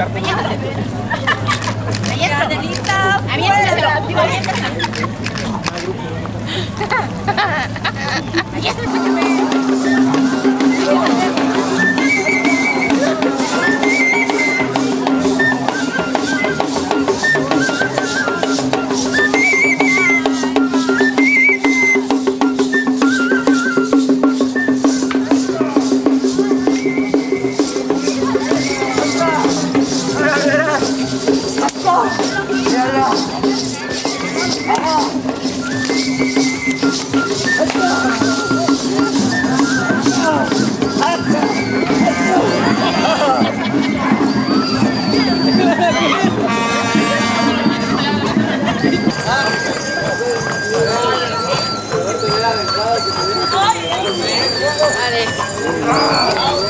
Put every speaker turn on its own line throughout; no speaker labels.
Allá por
Ahí está. está. Vale.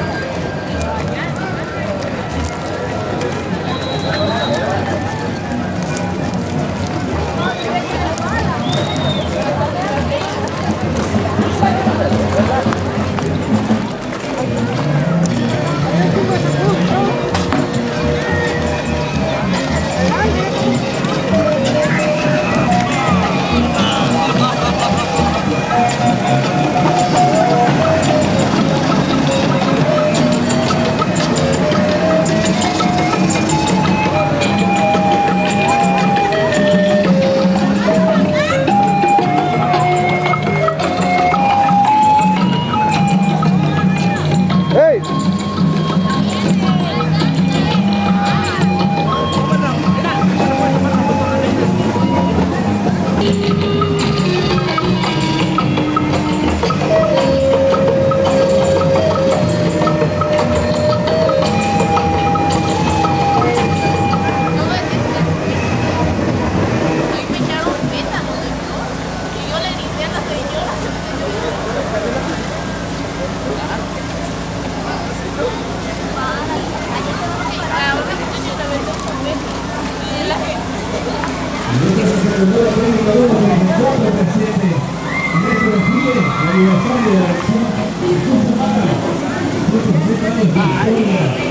Bye.